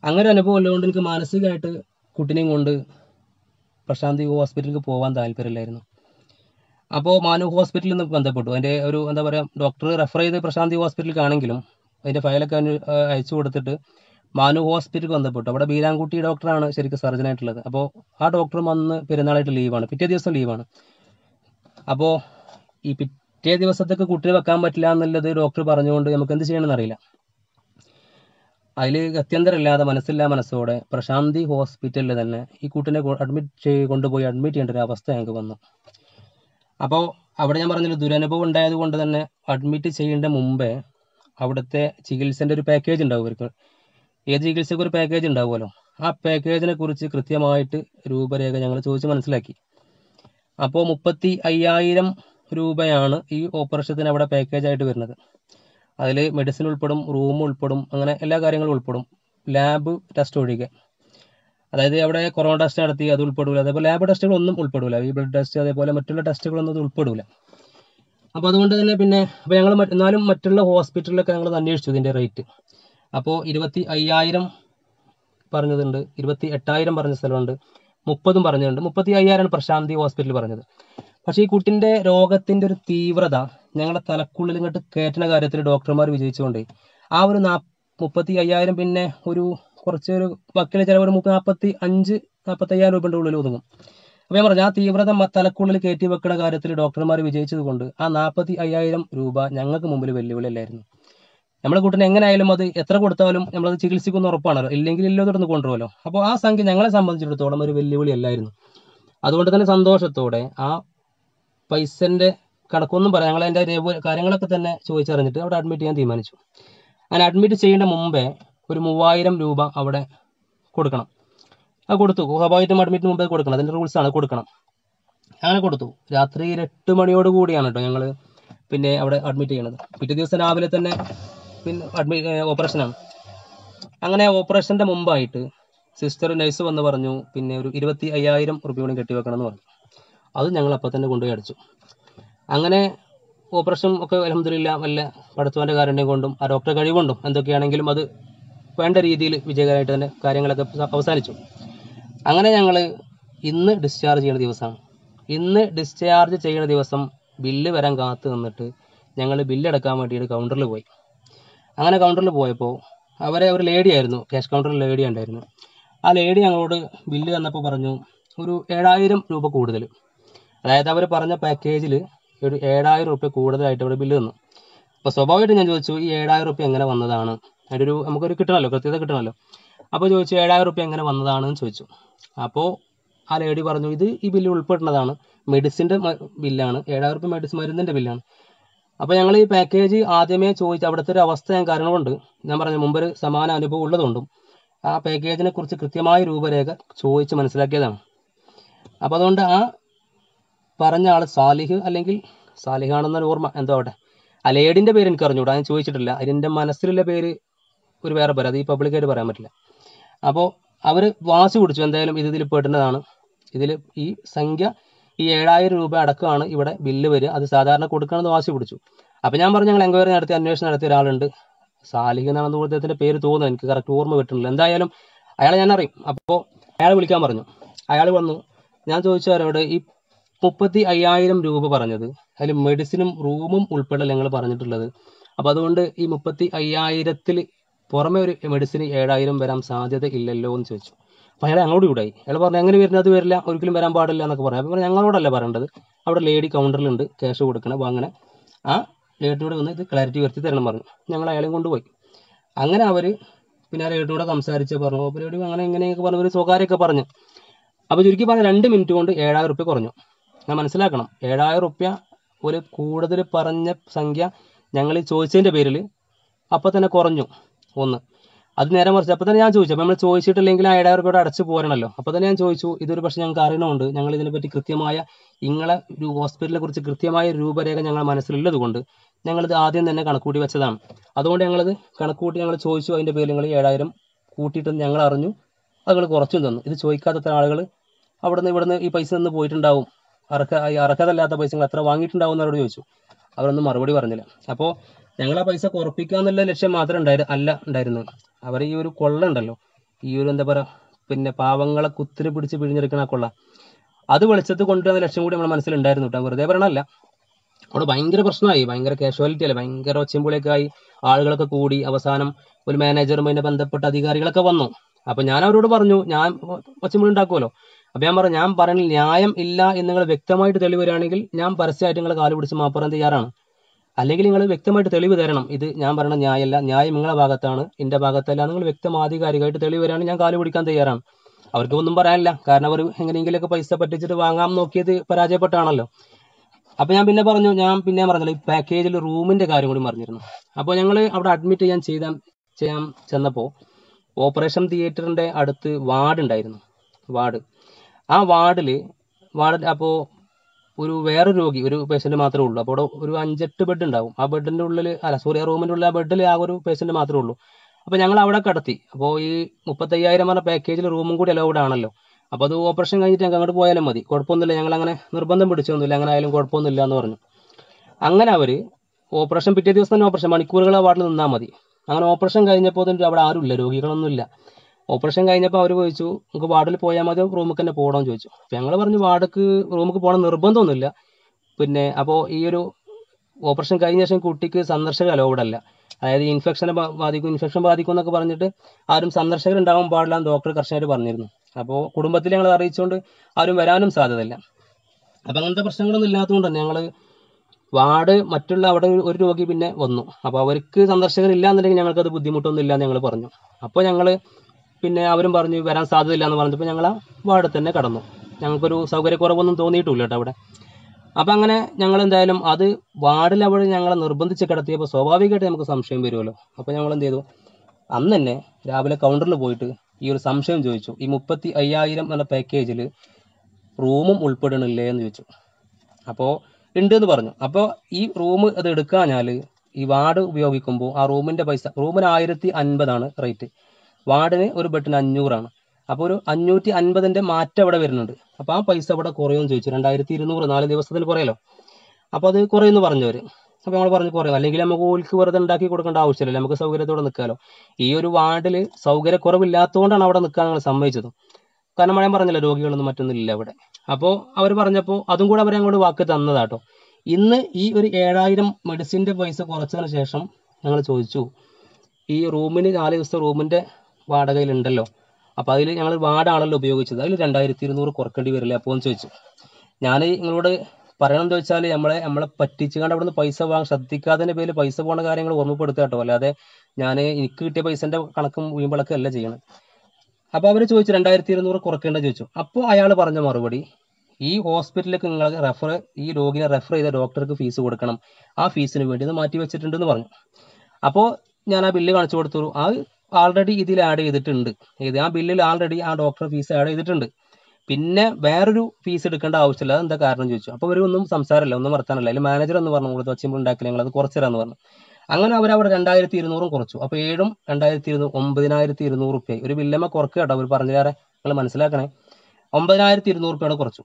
A: അങ്ങനെ ഒരു അനുഭവം ഉള്ളതുകൊണ്ട് എനിക്ക് മാനസികമായിട്ട് കുട്ടീനെയും കൊണ്ട് പ്രശാന്തി ഹോസ്പിറ്റലിലേക്ക് പോകാൻ താല്പര്യമില്ലായിരുന്നു. അപ്പോൾ മാനു ഹോസ്പിറ്റലിൽ നിന്ന് ബന്ധപ്പെട്ടു. അതിന്റെ ഒരു എന്താ പറയുക ഡോക്ടർ റെഫർ ചെയ്ത് പ്രശാന്തി ഹോസ്പിറ്റലിലേക്കാണെങ്കിലും അതിന്റെ ഫയലൊക്കെ അയച്ചു കൊടുത്തിട്ട് മാനു ഹോസ്പിറ്റലിൽ ബന്ധപ്പെട്ടു. അവിടെ ബീരാൻകുട്ടി ഡോക്ടറാണ് ശരിക്കും സർജനായിട്ടുള്ളത് അപ്പോൾ ആ ഡോക്ടർ വന്ന് പെരുന്നാളായിട്ട് ലീവാണ് പിറ്റേ ദിവസം ലീവാണ് അപ്പോൾ ഈ പിറ്റേ ദിവസത്തേക്ക് കുട്ടിയെ വെക്കാൻ പറ്റില്ല എന്നുള്ളത് ഡോക്ടർ പറഞ്ഞുകൊണ്ട് നമുക്ക് എന്ത് ചെയ്യണമെന്ന് അറിയില്ല. അതിൽ ഗത്യന്തരമില്ലാതെ മനസ്സില്ലാ മനസ്സോടെ പ്രശാന്തി ഹോസ്പിറ്റലിൽ തന്നെ ഈ കുട്ടിനെ അഡ്മിറ്റ് കൊണ്ടുപോയി അഡ്മിറ്റ് ചെയ്യേണ്ട ഒരു അവസ്ഥ ഞങ്ങൾക്ക് വന്നു. അപ്പോൾ അവിടെ ഞാൻ പറഞ്ഞില്ല ദുരനുഭവം ഉണ്ടായത് കൊണ്ട് തന്നെ അഡ്മിറ്റ് ചെയ്യേണ്ട മുമ്പേ അവിടുത്തെ ചികിത്സേന്റെ ഒരു പാക്കേജ് ഉണ്ടാവും ഇവർക്ക്. ഏത് ചികിത്സയ്ക്ക് ഒരു പാക്കേജ് ഉണ്ടാവുമല്ലോ? ആ പാക്കേജിനെ കുറിച്ച് കൃത്യമായിട്ട് രൂപരേഖ ഞങ്ങൾ ചോദിച്ച് മനസ്സിലാക്കി. അപ്പോൾ മുപ്പത്തി അയ്യായിരം രൂപയാണ് ഈ ഓപ്പറേഷത്തിന് അവിടെ പാക്കേജ് ആയിട്ട് വരുന്നത്. അതിൽ മെഡിസിൻ ഉൾപ്പെടും റൂം ഉൾപ്പെടും അങ്ങനെ എല്ലാ കാര്യങ്ങളും ഉൾപ്പെടും. ലാബ് ടെസ്റ്റ് ഒഴികെ. അതായത് അവിടെ കൊറോണ ടെസ്റ്റ് നടത്തി അത് ഉൾപ്പെടില്ല അതേപോലെ ലാബ് ടെസ്റ്റുകൾ ഒന്നും ഉൾപ്പെടില്ല ഈ ബ്ലഡ് ടെസ്റ്റ് അതേപോലെ മറ്റുള്ള ടെസ്റ്റുകളൊന്നും അത് ഉൾപ്പെടില്ല അപ്പോൾ അതുകൊണ്ട് തന്നെ പിന്നെ അപ്പോൾ ഞങ്ങൾ എന്നാലും മറ്റുള്ള ഹോസ്പിറ്റലിലൊക്കെ ഞങ്ങൾ അന്വേഷിച്ചു ഇതിന്റെ റേറ്റ് അപ്പോൾ ഇരുപത്തി അയ്യായിരം പറഞ്ഞതുണ്ട് ഇരുപത്തി എട്ടായിരം പറഞ്ഞ സ്ഥലമുണ്ട് മുപ്പതും പറഞ്ഞിട്ടുണ്ട്. മുപ്പത്തി അയ്യായിരമാണ് പ്രശാന്തി ഹോസ്പിറ്റൽ പറഞ്ഞത്. പക്ഷേ ഈ കുട്ടിന്റെ രോഗത്തിന്റെ ഒരു തീവ്രത ഞങ്ങളെ തലക്കുള്ളിൽ ഇങ്ങോട്ട് കയറ്റുന്ന കാര്യത്തിൽ ഡോക്ടർമാർ വിജയിച്ചുകൊണ്ട് ആ ഒരു നാ മുപ്പത്തി അയ്യായിരം പിന്നെ ഒരു കുറച്ച് ഒരു വക്കിലെ ചിലവ് ഒരു നാൽപ്പത്തി അഞ്ച് നാൽപ്പത്തി അയ്യായിരം രൂപയുടെ ഉള്ളിൽ ഒതുങ്ങും. അപ്പോൾ ഞാൻ പറഞ്ഞു ആ തീവ്രത തലക്കുള്ളിൽ കയറ്റി വെക്കുന്ന കാര്യത്തിൽ ഡോക്ടർമാർ വിജയിച്ചത് കൊണ്ട് ആ നാൽപ്പത്തി അയ്യായിരം രൂപ ഞങ്ങൾക്ക് മുമ്പിൽ വെല്ലുവിളിയല്ലായിരുന്നു. നമ്മുടെ കുട്ടിനെ എങ്ങനെയായാലും അത് എത്ര കൊടുത്താലും നമ്മളത് ചികിത്സിക്കുന്ന ഉറപ്പാണല്ലോ. ഇല്ലെങ്കിൽ ഇല്ലോ തുടർന്ന് കൊണ്ടുപോകലോ അപ്പോൾ ആ സംഖ്യ ഞങ്ങളെ സംബന്ധിച്ചിടത്തോളം ഒരു വെല്ലുവിളി അല്ലായിരുന്നു അതുകൊണ്ട് തന്നെ സന്തോഷത്തോടെ ആ പൈസന്റെ കണക്കൊന്നും പറയാം ഞങ്ങൾ അതിന്റെ കാര്യങ്ങളൊക്കെ തന്നെ ചോദിച്ചറിഞ്ഞിട്ട് അവിടെ അഡ്മിറ്റ് ചെയ്യാൻ തീരുമാനിച്ചു. അങ്ങനെ അഡ്മിറ്റ് ചെയ്യേണ്ട മുമ്പേ ഒരു മൂവായിരം രൂപ അവിടെ കൊടുക്കണം. അത് കൊടുത്തു. സ്വാഭാവികമായിട്ടും അഡ്മിറ്റിന് മുമ്പേ കൊടുക്കണം. അതിന്റെ റൂൾസാണ് കൊടുക്കണം. അങ്ങനെ കൊടുത്തു. രാത്രി എട്ട് മണിയോട് കൂടിയാണ് കേട്ടോ ഞങ്ങൾ പിന്നെ അവിടെ അഡ്മിറ്റ് ചെയ്യണത്. പിറ്റേ ദിവസം രാവിലെ തന്നെ പിന്നെ അഡ്മിറ്റ് ഓപ്പറേഷനാണ് അങ്ങനെ ഓപ്പറേഷന്റെ മുമ്പായിട്ട് സിസ്റ്റർ നഴ്സ് വന്ന് പറഞ്ഞു പിന്നെ ഒരു ഇരുപത്തി അയ്യായിരം കൂടി കെട്ടിവെക്കണം എന്ന് പറഞ്ഞു. അത് ഞങ്ങൾ അപ്പം തന്നെ കൊണ്ടുപോയി അടിച്ചു. അങ്ങനെ ഓപ്പറേഷൻ ഒക്കെ അലഹമില്ല വല്ല പഠിത്തവന്റെ കാരുണ്യം കൊണ്ടും ആ ഡോക്ടറെ കഴിവുകൊണ്ടും എന്തൊക്കെയാണെങ്കിലും അത് വേണ്ട രീതിയിൽ വിജയകരമായിട്ട് തന്നെ കാര്യങ്ങളൊക്കെ അവസാനിച്ചു. അങ്ങനെ ഞങ്ങൾ ഇന്ന് ഡിസ്ചാർജ് ചെയ്യുന്ന ദിവസമാണ് ഇന്ന് ഡിസ്ചാർജ് ചെയ്യുന്ന ദിവസം ബില്ല് വരാൻ കാത്തു നിന്നിട്ട് ഞങ്ങൾ ബില്ലടക്കാൻ വേണ്ടിയിട്ട് കൗണ്ടറിൽ പോയി. അങ്ങനെ കൗണ്ടറിൽ പോയപ്പോൾ അവരെ ഒരു ലേഡി ആയിരുന്നു ക്യാഷ് കൗണ്ടറിൽ ലേഡി ഉണ്ടായിരുന്നു. ആ ലേഡി ഞങ്ങളോട് ബില്ല് തന്നപ്പോൾ പറഞ്ഞു ഒരു ഏഴായിരം രൂപ കൂടുതൽ അതായത് അവർ പറഞ്ഞ പാക്കേജിൽ ഒരു ഏഴായിരം റുപ്യ കൂടുതലായിട്ട് അവിടെ ബില്ല് തന്നു. അപ്പോൾ സ്വാഭാവികമായിട്ട് ഞാൻ ചോദിച്ചു ഈ ഏഴായിരം രൂപ എങ്ങനെ വന്നതാണ്? അതിന്റെ ഒരു നമുക്കൊരു കിട്ടണമല്ലോ കൃത്യത കിട്ടണമല്ലോ അപ്പോൾ ചോദിച്ചു ഏഴായിരം റുപ്യ എങ്ങനെ വന്നതാണെന്ന് ചോദിച്ചു. അപ്പോൾ ആ ലേഡി പറഞ്ഞു ഇത് ഈ ബില്ല് ഉൾപ്പെടുന്നതാണ്. മെഡിസിന്റെ ബില്ലാണ് ഏഴായിരം റുപ്യ മെഡിസിൻ മരുന്നിന്റെ ബില്ലാണ് അപ്പോൾ ഞങ്ങൾ ഈ പാക്കേജ് ആദ്യമേ ചോദിച്ചു അവിടുത്തെ ഒരു അവസ്ഥ ഞാൻ കാരണമുണ്ട് ഞാൻ പറഞ്ഞു മുമ്പ് ഒരു സമാന അനുഭവം ഉള്ളതുകൊണ്ടും ആ പാക്കേജിനെ കുറിച്ച് കൃത്യമായ രൂപരേഖ ചോദിച്ച് മനസ്സിലാക്കിയതാണ്. അപ്പോൾ അതുകൊണ്ട് ആ പറഞ്ഞ ആൾ സാലിഹ് അല്ലെങ്കിൽ സാലിഹാണെന്നൊരു ഓർമ്മ എന്തോ ആവട്ടെ ആ ലേഡിന്റെ പേര് എനിക്ക് അറിഞ്ഞൂടാ ഞാൻ ചോദിച്ചിട്ടില്ല. അതിന്റെ മനസ്സിലുള്ള പേര് ഒരു വേറെ പേര് അത് ഈ പബ്ലിക്കായിട്ട് പറയാൻ പറ്റില്ല. അപ്പോൾ അവർ വാശി പിടിച്ചു എന്തായാലും ഇത് ഇതിൽ പെടുന്നതാണ്. ഇതിൽ ഈ സംഖ്യ ഈ ഏഴായിരം രൂപ അടക്കമാണ് ഇവിടെ ബില്ല് വരിക. അത് സാധാരണ കൊടുക്കണമെന്ന് വാശി പിടിച്ചു. അപ്പോൾ ഞാൻ പറഞ്ഞു ഞങ്ങൾ എൻക്വയറി നടത്തി അന്വേഷണം നടത്തിയ ഒരാളുണ്ട്. സാലിഹ് എന്നാണെന്ന് അദ്ദേഹത്തിന്റെ പേര് തോന്നുന്നു. എനിക്ക് കറക്റ്റ് ഓർമ്മ കിട്ടുന്നില്ല എന്തായാലും അയാളെ ഞാൻ അറിയും. അപ്പോൾ അയാൾ വിളിക്കാൻ പറഞ്ഞു. അയാൾ വന്നു. ഞാൻ ചോദിച്ചു അവരോട് ഈ മുപ്പത്തി അയ്യായിരം രൂപ പറഞ്ഞത്. അതിൽ മെഡിസിനും റൂമും ഉൾപ്പെടെ ഞങ്ങൾ പറഞ്ഞിട്ടുള്ളത്? അപ്പോൾ അതുകൊണ്ട് ഈ മുപ്പത്തി അയ്യായിരത്തിൽ പുറമെ ഒരു മെഡിസിന് ഏഴായിരം വരാൻ സാധ്യത ഇല്ലല്ലോ എന്ന് ചോദിച്ചു. അപ്പോൾ അയാൾ അങ്ങോട്ട് കൂടായി അയാൾ പറഞ്ഞു എങ്ങനെ വരുന്നത്? വരില്ല. ഒരിക്കലും വരാൻ പാടില്ല എന്നൊക്കെ പറഞ്ഞു. അപ്പോൾ ഞങ്ങളോടല്ല പറയേണ്ടത്? അവിടെ ലേഡി കൗണ്ടറിലുണ്ട് ക്യാഷ് കൊടുക്കണം. അപ്പോൾ അങ്ങനെ ആ ലേഡിനോട് വന്ന് ഇത് ക്ലാരിറ്റി വരുത്തി തരണം പറഞ്ഞു. ഞങ്ങൾ അയാളെയും കൊണ്ടുപോയി. അങ്ങനെ അവർ പിന്നെ ആ ലേഡിനോട് സംസാരിച്ച് പറഞ്ഞു. അപ്പോൾ ലേഡി അങ്ങനെ ഇങ്ങനെയൊക്കെ പറഞ്ഞു. ഒരു സ്വകാര്യമൊക്കെ പറഞ്ഞു. അപ്പോൾ ചുരുക്കി പറഞ്ഞ രണ്ട് മിനിറ്റ് കൊണ്ട് ഏഴായിരം റുപ്യ കുറഞ്ഞു. ഞാൻ മനസ്സിലാക്കണം. ഏഴായിരം റുപ്യ ഒരു കൂടുതൽ പറഞ്ഞ സംഖ്യ ഞങ്ങൾ ചോദിച്ചതിന്റെ പേരിൽ അപ്പോൾ തന്നെ കുറഞ്ഞു. ഒന്ന്. അത് നേരെ മറിച്ച് അപ്പോൾ തന്നെ ഞാൻ ചോദിച്ചു. അപ്പോൾ നമ്മൾ ചോദിച്ചിട്ടില്ലെങ്കിൽ ആ ഏഴായിരം രൂപയുടെ അടച്ചു പോരണല്ലോ. അപ്പോൾ തന്നെ ഞാൻ ചോദിച്ചു ഇതൊരു പക്ഷേ ഞങ്ങൾക്ക് അറിയണമുണ്ട്. ഞങ്ങൾ ഇതിനെപ്പറ്റി കൃത്യമായ നിങ്ങളെ ഹോസ്പിറ്റലിനെ കുറിച്ച് കൃത്യമായ രൂപരേഖ ഞങ്ങൾ മനസ്സിലുള്ളത് കൊണ്ട് ഞങ്ങളിത് ആദ്യം തന്നെ കണക്കൂട്ടി വെച്ചതാണ്. അതുകൊണ്ട് ഞങ്ങളത് കണക്കൂട്ടി ഞങ്ങൾ ചോദിച്ചു. അതിന്റെ പേരിൽ നിങ്ങൾ ഏഴായിരം കൂട്ടിയിട്ട് ഞങ്ങൾ അറിഞ്ഞു. അത് നിങ്ങൾ കുറച്ചും തന്നു. ഇത് ചോദിക്കാത്ത ആളുകൾ അവിടുന്ന് ഇവിടുന്ന് ഈ പൈസ നിന്ന് പോയിട്ടുണ്ടാവും. ഈ അറക്കതല്ലാത്ത പൈസ നിങ്ങൾ എത്ര വാങ്ങിയിട്ടുണ്ടാവും എന്നവരോട് ചോദിച്ചു. അവരൊന്നും മറുപടി പറഞ്ഞില്ല. അപ്പോൾ ഞങ്ങൾ ആ പൈസ കുറപ്പിക്കുക എന്നുള്ള ലക്ഷ്യം മാത്രം ഉണ്ടായി അല്ല ഉണ്ടായിരുന്നു. അവർ ഈ ഒരു കൊള്ള ഉണ്ടല്ലോ. ഈ ഒരു എന്താ പറയുക പിന്നെ പാവങ്ങളെ കുത്തിരി പിടിച്ച് പിഴിഞ്ഞെടുക്കണ കൊള്ള. അത് വെളിച്ചത്ത് കൊണ്ടുവന്ന ലക്ഷ്യം കൂടി നമ്മുടെ മനസ്സിലുണ്ടായിരുന്നു കേട്ടോ. വെറുതെ പറയണല്ല അവിടെ ഭയങ്കര പ്രശ്നമായി. ഭയങ്കര കാഷ്വാലിറ്റി അല്ലേ? ഭയങ്കര ഒച്ചമ്പുളിയൊക്കെ ആയി ആളുകളൊക്കെ കൂടി. അവസാനം ഒരു മാനേജറുമായി ബന്ധപ്പെട്ട അധികാരികളൊക്കെ വന്നു. അപ്പൊ ഞാൻ അവരോട് പറഞ്ഞു ഞാൻ ഒച്ചമ്പുളി ഉണ്ടാക്കുമല്ലോ അപ്പൊ ഞാൻ പറഞ്ഞു ഞാൻ പറയുന്നത് ന്യായം ഇല്ല എന്ന് നിങ്ങൾ വ്യക്തമായിട്ട് തെളിവ് ഞാൻ പരസ്യമായിട്ട് നിങ്ങളെ കാൽ പിടിച്ച് മാപ്പറാൻ തയ്യാറാണ്. അല്ലെങ്കിൽ നിങ്ങൾ വ്യക്തമായിട്ട് തെളിവ് തരണം. ഇത് ഞാൻ പറയുന്ന ന്യായമല്ല. ന്യായം നിങ്ങളുടെ ഭാഗത്താണ്. എന്റെ ഭാഗത്തല്ല. നിങ്ങൾ വ്യക്തം ആധികാരികമായിട്ട് തെളിവ് വരാണ് ഞാൻ കാൽ പിടിക്കാൻ തയ്യാറാണ്. അവർക്ക് ഒന്നും പറയാനില്ല. കാരണം അവർ എങ്ങനെയെങ്കിലുമൊക്കെ പൈസ പറ്റിച്ചിട്ട് വാങ്ങാൻ നോക്കിയത് പരാജയപ്പെട്ടാണല്ലോ. അപ്പോൾ ഞാൻ പിന്നെ പറഞ്ഞു ഞാൻ പിന്നെ പറഞ്ഞല്ലോ ഈ പാക്കേജിൽ റൂമിന്റെ കാര്യം കൂടി പറഞ്ഞിരുന്നു. അപ്പോൾ ഞങ്ങൾ അവിടെ അഡ്മിറ്റ് ചെയ്യാൻ ചെയ്താൽ ചെയ്യാൻ ചെന്നപ്പോൾ ഓപ്പറേഷൻ തിയേറ്ററിന്റെ അടുത്ത് വാർഡ് ഉണ്ടായിരുന്നു. വാർഡ്. ആ വാർഡിൽ വാർഡ് അപ്പോൾ ഒരു വേറെ രോഗി ഒരു പേഷ്യന്റ് മാത്രമേ ഉള്ളൂ. അപ്പോൾ അവിടെ ഒരു അഞ്ചെട്ട് ബെഡ് ഉണ്ടാവും. ആ ബെഡിന്റെ ഉള്ളിൽ അല്ല സോറി ആ റൂമിന്റെ ഉള്ളിൽ ആ ബെഡിൽ ആ ഒരു പേഷ്യന്റ് മാത്രമേ ഉള്ളൂ. അപ്പോൾ ഞങ്ങൾ അവിടെ കടത്തി. അപ്പോൾ ഈ മുപ്പത്തയ്യായിരം പറഞ്ഞ പാക്കേജിൽ റൂമും കൂടി അലൗഡ് ആണല്ലോ. അപ്പോൾ അത് ഓപ്പറേഷൻ കഴിഞ്ഞിട്ട് ഞങ്ങൾക്ക് അങ്ങോട്ട് പോയാലും മതി. കുഴപ്പമൊന്നുമില്ല. ഞങ്ങൾ അങ്ങനെ നിർബന്ധം പിടിച്ചൊന്നുമില്ല അങ്ങനെ ആയാലും കുഴപ്പമൊന്നുമില്ല എന്ന് പറഞ്ഞു. അങ്ങനെ അവർ ഓപ്പറേഷൻ പിറ്റേ ദിവസം തന്നെ ഓപ്പറേഷൻ മണിക്കൂറുകൾ ആ വാർഡിൽ നിന്നാൽ മതി. അങ്ങനെ ഓപ്പറേഷൻ കഴിഞ്ഞപ്പോൾ തന്നെ അവിടെ ആരുമില്ല. രോഗികളൊന്നുമില്ല. ഓപ്പറേഷൻ കഴിഞ്ഞപ്പോൾ അവർ ചോദിച്ചു നമുക്ക് വാർഡിൽ പോയാൽ മതി റൂമിൽ തന്നെ പോകണമെന്ന് ചോദിച്ചു. അപ്പോൾ ഞങ്ങൾ പറഞ്ഞു വാർഡക്ക് റൂമിൽ പോകണം നിർബന്ധമൊന്നുമില്ല. പിന്നെ അപ്പോൾ ഈ ഒരു ഓപ്പറേഷൻ കഴിഞ്ഞ ശേഷം കുട്ടിക്ക് സന്ദർശകർ അലൗഡ് അല്ല. അതായത് ഇൻഫെക്ഷനെ ബാധിക്കും ഇൻഫെക്ഷൻ ബാധിക്കും എന്നൊക്കെ പറഞ്ഞിട്ട് ആരും സന്ദർശകർ ഉണ്ടാവാൻ പാടില്ല എന്ന് ഡോക്ടർ കർശനമായിട്ട് പറഞ്ഞിരുന്നു. അപ്പോൾ കുടുംബത്തിൽ ഞങ്ങൾ അറിയിച്ചുകൊണ്ട് ആരും വരാനും സാധ്യതയില്ല. അപ്പം അങ്ങനത്തെ പ്രശ്നങ്ങളൊന്നും ഇല്ലാത്തതുകൊണ്ട് തന്നെ ഞങ്ങൾ വാർഡ് മറ്റുള്ള അവിടെ ഒരു രോഗി പിന്നെ വന്നു. അപ്പോൾ അവർക്ക് സന്ദർശകർ ഇല്ല എന്നുണ്ടെങ്കിൽ ഞങ്ങൾക്കത് ബുദ്ധിമുട്ടൊന്നും ഇല്ല എന്ന് ഞങ്ങൾ പറഞ്ഞു. അപ്പോൾ ഞങ്ങൾ പിന്നെ അവരും പറഞ്ഞു വരാൻ സാധ്യതയില്ല എന്ന് പറഞ്ഞപ്പോൾ ഞങ്ങൾ ആ വാർഡിൽ തന്നെ കടന്നു. ഞങ്ങൾക്കൊരു സൗകര്യക്കുറവൊന്നും തോന്നിയിട്ടില്ല കേട്ടോ അവിടെ. അപ്പം അങ്ങനെ ഞങ്ങൾ എന്തായാലും അത് വാർഡിൽ അവിടെ ഞങ്ങളെ നിർബന്ധിച്ച് കിടത്തിയപ്പോൾ സ്വാഭാവികമായിട്ട് നമുക്ക് സംശയം വരുമല്ലോ. അപ്പോൾ ഞങ്ങൾ എന്ത് ചെയ്തു അന്ന് തന്നെ രാവിലെ കൗണ്ടറിൽ പോയിട്ട് ഈ ഒരു സംശയം ചോദിച്ചു. ഈ മുപ്പത്തി അയ്യായിരം എന്ന പാക്കേജിൽ റൂമും ഉൾപ്പെടണില്ലേ എന്ന് ചോദിച്ചു. അപ്പോൾ ഉണ്ട് എന്ന് പറഞ്ഞു. അപ്പോൾ ഈ റൂം അത് എടുക്കാഞ്ഞാൽ ഈ വാർഡ് ഉപയോഗിക്കുമ്പോൾ ആ റൂമിന്റെ പൈസ റൂമിന് ആയിരത്തി അൻപതാണ് റേറ്റ് വാർഡിന് ഒരു ബെഡിന് അഞ്ഞൂറാണ്. അപ്പോൾ ഒരു അഞ്ഞൂറ്റി അൻപതിന്റെ മാറ്റം അവിടെ വരുന്നുണ്ട്. അപ്പോൾ ആ പൈസ അവിടെ കുറയുമെന്ന് ചോദിച്ചു. രണ്ടായിരത്തി ഇരുന്നൂറ് നാല് ദിവസത്തിൽ കുറയല്ലോ അപ്പോൾ അത് കുറയുമെന്ന് പറഞ്ഞവർ അപ്പോൾ നമ്മൾ പറഞ്ഞു കുറയും അല്ലെങ്കിൽ നമുക്ക് ഓൽക്ക് വെറുതെ ഉണ്ടാക്കി കൊടുക്കേണ്ട ആവശ്യമില്ല നമുക്ക് സൗകര്യത്തോടെ നിൽക്കാമല്ലോ ഈ ഒരു വാർഡിൽ സൗകര്യക്കുറവില്ലാത്തതുകൊണ്ടാണ് അവിടെ നിൽക്കാൻ ഞങ്ങൾ സമ്മതിച്ചത്. കാരണം ഞാൻ പറഞ്ഞില്ല രോഗികളൊന്നും മറ്റൊന്നും ഇല്ല അവിടെ അപ്പോൾ അവർ പറഞ്ഞപ്പോൾ അതും കൂടെ അവരെ അങ്ങോട്ട് വാക്ക് തന്നതാട്ടോ. ഇന്ന് ഈ ഒരു ഏഴായിരം മെഡിസിന്റെ പൈസ കുറച്ചതിന് ശേഷം ഞങ്ങൾ ചോദിച്ചു. ഈ റൂമിന് നാല് ദിവസത്തെ റൂമിന്റെ വാടകയിലുണ്ടല്ലോ. അപ്പോൾ അതിൽ ഞങ്ങൾ വാടാണല്ലോ ഉപയോഗിച്ചത്. അതിൽ രണ്ടായിരത്തി ഇരുന്നൂറ് കുറക്കേണ്ടി വരില്ലേ? അപ്പോൾ എന്ന് ചോദിച്ചു. ഞാൻ നിങ്ങളോട് പറയണമെന്ന് വെച്ചാൽ നമ്മളെ നമ്മളെ പറ്റിച്ചുകൊണ്ട് അവിടെ നിന്ന് പൈസ വാങ്ങാൻ ശ്രദ്ധിക്കാത്തതിന്റെ പേരിൽ പൈസ പോകുന്ന കാര്യങ്ങൾ ഓർമ്മപ്പെടുത്തുക കേട്ടോ. അല്ലാതെ ഞാൻ എനിക്ക് കിട്ടിയ പൈസന്റെ കണക്കും വീമ്പളൊക്കെ അല്ല ചെയ്യണം അപ്പോൾ അവർ ചോദിച്ചു രണ്ടായിരത്തി ഇരുന്നൂറ് കുറക്കേണ്ടത് ചോദിച്ചു. അപ്പോൾ അയാൾ പറഞ്ഞ മറുപടി ഈ ഹോസ്പിറ്റലിലേക്ക് നിങ്ങൾ റെഫർ ഈ രോഗിനെ റെഫർ ചെയ്ത ഡോക്ടർക്ക് ഫീസ് കൊടുക്കണം. ആ ഫീസിന് വേണ്ടി ഇത് മാറ്റി വെച്ചിട്ടുണ്ടെന്ന് പറഞ്ഞു. അപ്പോൾ ഞാൻ ആ ബില്ല് കാണിച്ചു കൊടുത്തു. ആ ആൾറെഡി ഇതിൽ ആഡ് ചെയ്തിട്ടുണ്ട്. ഏത് ആ ബില്ലിൽ ആൾറെഡി ആ ഡോക്ടർ ഫീസ് ആഡ് ചെയ്തിട്ടുണ്ട്. പിന്നെ വേറൊരു ഫീസ് എടുക്കേണ്ട ആവശ്യമില്ല. എന്താ കാരണം ചോദിച്ചു അപ്പോൾ ഇവരൊന്നും സംസാരമില്ല ഒന്നും വർത്താനല്ല. അതിൽ മാനേജർ എന്ന് പറഞ്ഞു കൊടുത്തു വച്ചുമ്പോൾ ഉണ്ടാക്കില്ല ഞങ്ങൾ അത് കുറച്ച് തരാമെന്ന് പറഞ്ഞു. അങ്ങനെ അവർ അവിടെ രണ്ടായിരത്തി ഇരുന്നൂറും കുറച്ചു. അപ്പോൾ ഏഴും രണ്ടായിരത്തി ഇരുന്നൂറ് ഒമ്പതിനായിരത്തി ഇരുന്നൂറ് റുപ്യ ഒരു ബില്ലമ്മ കുറക്കുക കേട്ടോ. അവർ പറഞ്ഞു തരാറെ നിങ്ങൾ മനസ്സിലാക്കണേ. ഒമ്പതിനായിരത്തി ഇരുന്നൂറ് റുപ്യയുടെ കുറച്ചു.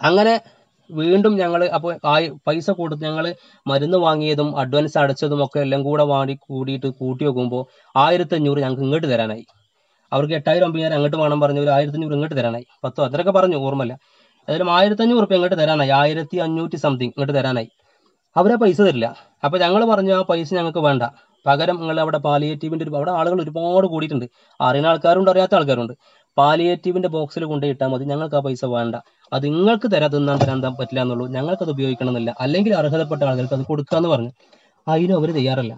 A: അങ്ങനെ വീണ്ടും ഞങ്ങൾ അപ്പോൾ ആ പൈസ കൊടുത്ത് ഞങ്ങൾ മരുന്ന് വാങ്ങിയതും അഡ്വാൻസ് അടച്ചതും ഒക്കെ എല്ലാം കൂടെ വാങ്ങി കൂടിയിട്ട് കൂട്ടി വെക്കുമ്പോൾ ആയിരത്തി അഞ്ഞൂറ് ഞങ്ങൾക്ക് ഇങ്ങോട്ട് തരാനായി. അവർക്ക് എട്ടായിരം ഒമ്പതിനായിരം അങ്ങോട്ട് വേണം പറഞ്ഞു ഒരു ആയിരത്തി അഞ്ഞൂറ് ഇങ്ങോട്ട് തരാനായി. പത്തോ അത്രയൊക്കെ പറഞ്ഞു ഓർമ്മല്ല ഏതായാലും ആയിരത്തി അഞ്ഞൂറ് റുപ്യ ഇങ്ങോട്ട് തരാനായി. ആയിരത്തി അഞ്ഞൂറ്റി സംതിങ് ഇങ്ങോട്ട് തരാനായി. അവരെ പൈസ തരില്ല. അപ്പോൾ ഞങ്ങൾ പറഞ്ഞു ആ പൈസ ഞങ്ങൾക്ക് വേണ്ട. പകരം നിങ്ങൾ അവിടെ പാലിയേറ്റീവിന്റെ ഒരു അവിടെ ആളുകൾ ഒരുപാട് കൂടിയിട്ടുണ്ട്. അറിയുന്ന ആൾക്കാരുണ്ട് അറിയാത്ത ആൾക്കാരുണ്ട്. പാലിയേറ്റീവിന്റെ ബോക്സിൽ കൊണ്ടുപോയി മതി. ഞങ്ങൾക്ക് ആ പൈസ വേണ്ട. അത് നിങ്ങൾക്ക് തരാ തിന്നാൻ തരാൻ പറ്റില്ല എന്നുള്ളൂ. ഞങ്ങൾക്കത് ഉപയോഗിക്കണമെന്നില്ല. അല്ലെങ്കിൽ അർഹതപ്പെട്ട ആളുകൾക്ക് അത് കൊടുക്കാന്ന് പറഞ്ഞു അതിനും അവർ തയ്യാറല്ല.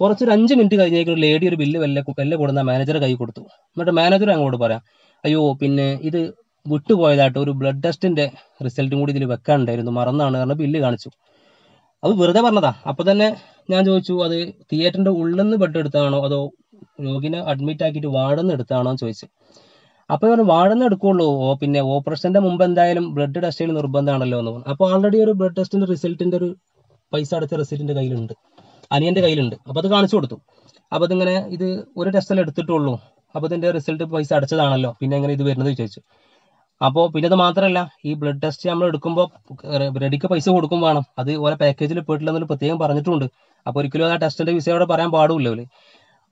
A: കുറച്ചൊരു അഞ്ച് മിനിറ്റ് കഴിഞ്ഞേക്കും ലേഡി ഒരു ബില്ല് വല്ല വല്ല കൊടുന്ന മാനേജറെ കൈ കൊടുത്തു. എന്നിട്ട് മാനേജർ അങ്ങോട്ട് പറയാം അയ്യോ പിന്നെ ഇത് വിട്ടുപോയതായിട്ട് ഒരു ബ്ലഡ് ടെസ്റ്റിന്റെ റിസൾട്ടും കൂടി ഇതിൽ വെക്കാനുണ്ടായിരുന്നു. മറന്നാണ് കാരണം ബില്ല് കാണിച്ചു. അത് വെറുതെ പറഞ്ഞതാ. അപ്പൊ തന്നെ ഞാൻ ചോദിച്ചു അത് തിയേറ്ററിന്റെ ഉള്ളിൽ നിന്ന് ബെഡ് എടുത്താണോ അതോ രോഗിനെ അഡ്മിറ്റ് ആക്കിയിട്ട് വാർഡെന്ന് എടുത്താണോ എന്ന് ചോദിച്ചു. അപ്പൊ ഇവർ വാഴന്ന് എടുക്കുള്ളൂ. ഓ പിന്നെ ഓപ്പറേഷന്റെ മുമ്പ് എന്തായാലും ബ്ലഡ് ടെസ്റ്റ് ചെയ്യുന്ന നിർബന്ധമാണല്ലോ എന്ന് പറഞ്ഞു. അപ്പൊ ആൾറെഡി ഒരു ബ്ലഡ് ടെസ്റ്റിന്റെ റിസൾട്ടിന്റെ ഒരു പൈസ അടച്ച റിസൾട്ടിന്റെ കയ്യിലുണ്ട്. അനിയന്റെ കയ്യിലുണ്ട്. അപ്പൊ അത് കാണിച്ചു കൊടുത്തു. അപ്പൊ അതിങ്ങനെ ഇത് ഒരു ടെസ്റ്റല്ലേ എടുത്തിട്ടുള്ളൂ. അപ്പൊ ഇതിന്റെ റിസൾട്ട് പൈസ അടച്ചതാണല്ലോ. പിന്നെ എങ്ങനെ ഇത് വരുന്നത് ചോദിച്ചു അപ്പോൾ പിന്നെ അത് മാത്രമല്ല ഈ ബ്ലഡ് ടെസ്റ്റ് നമ്മൾ എടുക്കുമ്പോൾ റെഡിക്ക് പൈസ കൊടുക്കും വേണം. അത് ഓരോ പാക്കേജിൽ പോയിട്ടില്ലെന്നൊരു പ്രത്യേകം പറഞ്ഞിട്ടുണ്ട്. അപ്പോൾ ഒരിക്കലും ആ ടെസ്റ്റിന്റെ വിസയോടെ പറയാൻ പാടില്ല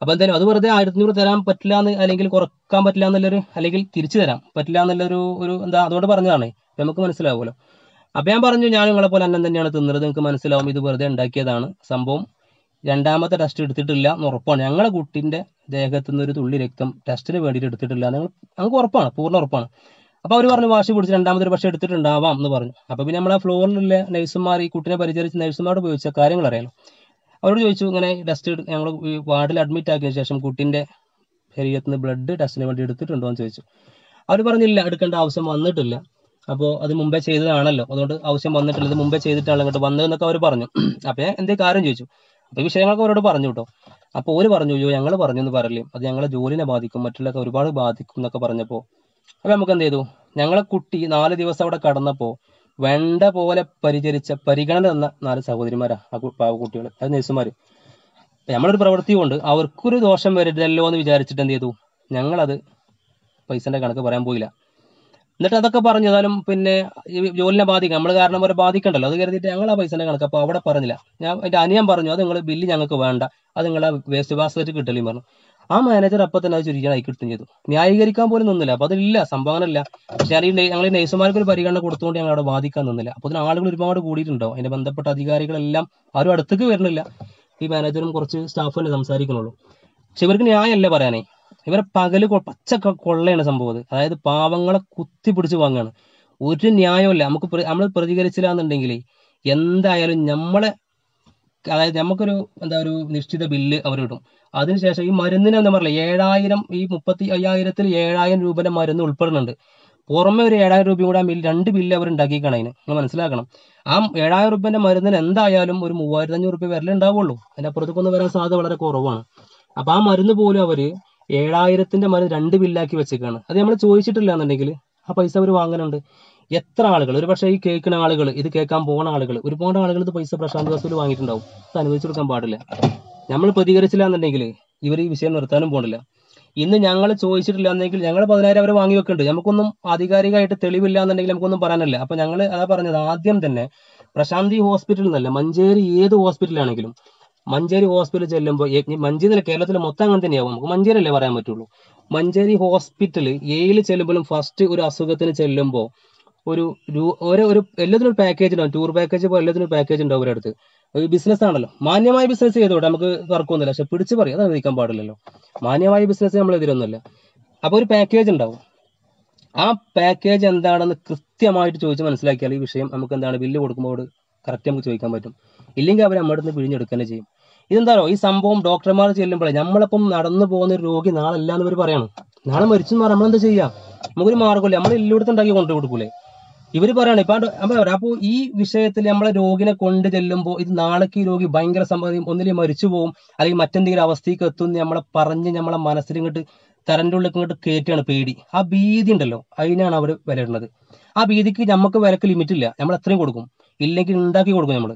A: അപ്പോൾ എന്തായാലും അത് വെറുതെ ആയിരത്തി അഞ്ഞൂറ് തരാൻ പറ്റില്ല എന്ന് അല്ലെങ്കിൽ കുറയ്ക്കാൻ പറ്റില്ല എന്നുള്ളൊരു അല്ലെങ്കിൽ തിരിച്ചു തരാം. പറ്റില്ല എന്നുള്ളൊരു ഒരു എന്താ അതുകൊണ്ട് പറഞ്ഞതാണ്. നമുക്ക് മനസ്സിലാവുമല്ലോ. അപ്പൊ ഞാൻ പറഞ്ഞു ഞാൻ നിങ്ങളെ പോലെ അന്നം തന്നെയാണ് തിന്നത്. നിങ്ങൾക്ക് മനസ്സിലാവും ഇത് വെറുതെ ഉണ്ടാക്കിയതാണ്. സംഭവം രണ്ടാമത്തെ ടെസ്റ്റ് എടുത്തിട്ടില്ല എന്ന് ഉറപ്പാണ്. ഞങ്ങളെ കുട്ടിന്റെ ദേഹത്തു നിന്ന് ഒരു തുള്ളി രക്തം ടെസ്റ്റിന് വേണ്ടിയിട്ട് എടുത്തിട്ടില്ല. ഞങ്ങൾ ഞങ്ങൾക്ക് ഉറപ്പാണ്. പൂർണ ഉറപ്പാണ്. അപ്പൊ അവർ പറഞ്ഞു വാശി പിടിച്ച് രണ്ടാമതൊരു പക്ഷേ എടുത്തിട്ടുണ്ടാവാം എന്ന് പറഞ്ഞു. അപ്പൊ പിന്നെ നമ്മളെ ഫ്ലോറിലുള്ള നഴ്സുമാർ ഈ കുട്ടിനെ പരിചരിച്ച് നഴ്സുമാരോട് ഉപയോഗിച്ച കാര്യങ്ങൾ അറിയാലോ അവരോട് ചോദിച്ചു ഇങ്ങനെ ടെസ്റ്റ് ഞങ്ങൾ വാർഡിൽ അഡ്മിറ്റ് ആക്കിയ ശേഷം കുട്ടീന്റെ ശരീരത്തിൽ നിന്ന് ബ്ലഡ് ടെസ്റ്റിന് വേണ്ടി എടുത്തിട്ടുണ്ടോ എന്ന് ചോദിച്ചു. അവർ പറഞ്ഞില്ല എടുക്കേണ്ട ആവശ്യം വന്നിട്ടില്ല. അപ്പോൾ അത് മുമ്പേ ചെയ്തതാണല്ലോ. അതുകൊണ്ട് ആവശ്യം വന്നിട്ടില്ല ഇത് മുമ്പേ ചെയ്തിട്ടാണ് ഇങ്ങോട്ട് വന്നതെന്നൊക്കെ അവർ പറഞ്ഞു. അപ്പോൾ എന്തേ കാര്യം ചോദിച്ചു. അപ്പോൾ ഈ വിഷയങ്ങളൊക്കെ അവരോട് പറഞ്ഞു കേട്ടോ. അപ്പോൾ ഓര് പറഞ്ഞു അയ്യോ ഞങ്ങൾ പറഞ്ഞു എന്ന് പറയില്ലേ. അത് ഞങ്ങളെ ജോലിനെ ബാധിക്കും മറ്റുള്ളവർക്ക് ഒരുപാട് ബാധിക്കും എന്നൊക്കെ പറഞ്ഞപ്പോൾ അപ്പോൾ നമുക്ക് എന്ത് ചെയ്തു? ഞങ്ങളെ കുട്ടി നാല് ദിവസം അവിടെ കടന്നപ്പോ വേണ്ട പോലെ പരിചരിച്ച പരിഗണന തന്ന നാല് സഹോദരിമാരാ ആ കു- പാവ കുട്ടികൾ അത് നേഴ്സുമാര്. നമ്മളൊരു പ്രവൃത്തി കൊണ്ട് അവർക്കൊരു ദോഷം വരില്ലല്ലോ എന്ന് വിചാരിച്ചിട്ട് എന്ത് ചെയ്തു? ഞങ്ങളത് പൈസന്റെ കണക്ക് പറയാൻ പോയില്ല. എന്നിട്ട് അതൊക്കെ പറഞ്ഞു. എന്നാലും പിന്നെ ജോലിനെ ബാധിക്കാം. നമ്മൾ കാരണം അവരെ ബാധിക്കണ്ടല്ലോ. അത് കരുതിയിട്ട് ഞങ്ങൾ ആ പൈസന്റെ കണക്ക്. അപ്പോൾ അവിടെ പറഞ്ഞില്ല. ഞാൻ എന്റെ അനിയൻ പറഞ്ഞു അത് നിങ്ങൾ ബില്ല് ഞങ്ങൾക്ക് വേണ്ട. അത് നിങ്ങളെ വേസ്റ്റ് ബാസ്കറ്റ് കിട്ടലും പറഞ്ഞു. ആ മാനേജർ അപ്പൊ തന്നെ അത് ചുരുക്കാൻ അയക്കി ചെയ്തു. ന്യായീകരിക്കാൻ പോലും നിന്നില്ല. അപ്പൊ അതില്ല സംഭാവനല്ല പക്ഷെ ഈ നെ- ഞങ്ങൾ നഴ്സുമാർക്ക് ഒരു പരിഗണന കൊടുത്തുകൊണ്ട് ഞങ്ങൾ അവിടെ ബാധിക്കാൻ നിന്നില്ല. അപ്പൊ അതിന് ആളുകൾ ഒരുപാട് കൂടിയിട്ടുണ്ടോ? അതിന്റെ ബന്ധപ്പെട്ട അധികാരികളെല്ലാം ആരും അടുത്തേക്ക് വരുന്നില്ല. ഈ മാനേജറും കുറച്ച് സ്റ്റാഫ് തന്നെ സംസാരിക്കുന്നുള്ളൂ. പക്ഷെ ഇവർക്ക് ന്യായമല്ല പറയാനേ? ഇവരെ പകൽ പച്ച കൊള്ളയാണ് സംഭവം. അത് അതായത് പാവങ്ങളെ കുത്തി പിടിച്ച് വാങ്ങാണ്. ഒരു ന്യായമല്ല. നമുക്ക് നമ്മൾ പ്രതികരിച്ചില്ല എന്നുണ്ടെങ്കിൽ എന്തായാലും നമ്മളെ അതായത് നമുക്കൊരു എന്താ ഒരു നിശ്ചിത ബില്ല് അവരിടും. അതിനുശേഷം ഈ മരുന്നിന് എന്താ പറയുക ഏഴായിരം ഈ മുപ്പത്തി അയ്യായിരത്തിൽ ഏഴായിരം രൂപയുടെ മരുന്ന് ഉൾപ്പെടുന്നുണ്ട്. പുറമെ ഒരു ഏഴായിരം രൂപയും കൂടെ ആ ബില്ല് രണ്ട് ബില്ല് അവർ ഉണ്ടാക്കിക്കണം അതിന്. നിങ്ങൾ മനസ്സിലാക്കണം. ആ ഏഴായിരം രൂപന്റെ മരുന്നിന് എന്തായാലും ഒരു മൂവായിരത്തി അഞ്ഞൂറ് രൂപ വരലേ ഉണ്ടാവുള്ളൂ. അതിന്റെ അപ്പുറത്തേക്കൊന്നും വരാൻ സാധ്യത വളരെ കുറവാണ്. അപ്പോൾ ആ മരുന്ന് പോലും അവർ ഏഴായിരത്തിന്റെ മരുന്ന് രണ്ട് ബില്ലാക്കി വെച്ചേക്കാണ്. അത് നമ്മൾ ചോദിച്ചിട്ടില്ല എന്നുണ്ടെങ്കിൽ ആ പൈസ അവർ വാങ്ങുന്നുണ്ട് എത്ര ആളുകൾ? ഒരു പക്ഷേ ഈ കേൾക്കുന്ന ആളുകൾ ഇത് കേൾക്കാൻ പോകുന്ന ആളുകൾ ഒരുപാട് ആളുകൾ ഇത് പൈസ പ്രശാന്ത് വസൂൽ വാങ്ങിയിട്ടുണ്ടാവും. അത് അനുവദിച്ചു കൊടുക്കാൻ പാടില്ല. നമ്മൾ പ്രതികരിച്ചില്ല എന്നുണ്ടെങ്കിൽ ഇവർ ഈ വിഷയം നിർത്താനും പോകണില്ല ഇന്ന് ഞങ്ങൾ ചോദിച്ചിട്ടില്ല എന്നെങ്കിൽ ഞങ്ങൾ പതിനായിരം അവരെ വാങ്ങി വെക്കുന്നുണ്ട് നമുക്കൊന്നും ആധികാരികമായിട്ട് തെളിവില്ല എന്നുണ്ടെങ്കിൽ നമുക്കൊന്നും പറയാനല്ല. അപ്പൊ ഞങ്ങൾ അതാ പറഞ്ഞത് ആദ്യം തന്നെ പ്രശാന്തി ഹോസ്പിറ്റലിൽ നിന്നല്ല മഞ്ചേരി ഏത് ഹോസ്പിറ്റലാണെങ്കിലും മഞ്ചേരി ഹോസ്പിറ്റലിൽ ചെല്ലുമ്പോൾ മഞ്ചേരി കേരളത്തിൽ മൊത്തം അങ്ങനെ തന്നെയാവും. നമുക്ക് മഞ്ചേരി അല്ലേ പറയാൻ പറ്റുള്ളൂ. മഞ്ചേരി ഹോസ്പിറ്റൽ ഏയിൽ ചെല്ലുമ്പോഴും ഫസ്റ്റ് ഒരു അസുഖത്തിന് ചെല്ലുമ്പോൾ ഒരു ഓരോ ഒരു എല്ലാത്തിനും ഒരു പാക്കേജ് ഉണ്ടാവും. ടൂർ പാക്കേജ് പോലെ എല്ലാത്തിനും പാക്കേജ് ഉണ്ടാവും അവരുടെ ഒരു ബിസിനസ് ആണല്ലോ. മാന്യമായ ബിസിനസ് ചെയ്തോട്ടെ നമുക്ക് തർക്കമൊന്നുമില്ല പക്ഷെ പിടിച്ച് പറയും. അത് നിൽക്കാൻ പാടില്ലല്ലോ. മാന്യമായ ബിസിനസ് നമ്മൾ എതിരൊന്നുമില്ല. അപ്പൊ ഒരു പാക്കേജ് ഉണ്ടാവും. ആ പാക്കേജ് എന്താണെന്ന് കൃത്യമായിട്ട് ചോദിച്ച് മനസ്സിലാക്കിയാൽ ഈ വിഷയം നമുക്ക് എന്താണ് ബില്ല് കൊടുക്കുമ്പോൾ കറക്റ്റ് നമുക്ക് ചോദിക്കാൻ പറ്റും. ഇല്ലെങ്കിൽ അവർ നമ്മുടെ അടുത്ത് പിഴിഞ്ഞെടുക്കുക ചെയ്യും. ഇതെന്താണോ ഈ സംഭവം ഡോക്ടർമാർ ചെല്ലുമ്പോഴേ നമ്മളിപ്പം നടന്നു പോകുന്ന ഒരു രോഗി നാളെ അല്ല എന്ന് ഇവർ പറയണം. നാളെ മരിച്ചെന്ന് പറഞ്ഞാൽ നമ്മളെന്താ ചെയ്യാം? നമുക്കൊരു മാർഗമില്ല നമ്മൾ എല്ലായിടത്തും ഉണ്ടാക്കി കൊണ്ടു കൊടുക്കൂലേ ഇവർ പറയാണ് ഇപ്പൊ അപ്പൊ അപ്പോ ഈ വിഷയത്തിൽ നമ്മളെ രോഗിനെ കൊണ്ടു ചെല്ലുമ്പോൾ ഇത് നാളേക്ക് ഈ രോഗി ഭയങ്കര സംഭവം ഒന്നിലും മരിച്ചു പോകും അല്ലെങ്കിൽ മറ്റെന്തെങ്കിലും അവസ്ഥയ്ക്ക് എത്തും നമ്മളെ പറഞ്ഞ് നമ്മളെ മനസ്സിൽ ഇങ്ങോട്ട് തരന്റെ ഉള്ളിൽ ഇങ്ങോട്ട് കയറ്റിയാണ് പേടി. ആ ഭീതി ഉണ്ടല്ലോ അതിനാണ് അവർ വിലയിടുന്നത് ആ ഭീതിക്ക് നമുക്ക് വിലക്ക് ലിമിറ്റ് ഇല്ല നമ്മൾ എത്രയും കൊടുക്കും. ഇല്ലെങ്കിൽ ഉണ്ടാക്കി കൊടുക്കും നമ്മൾ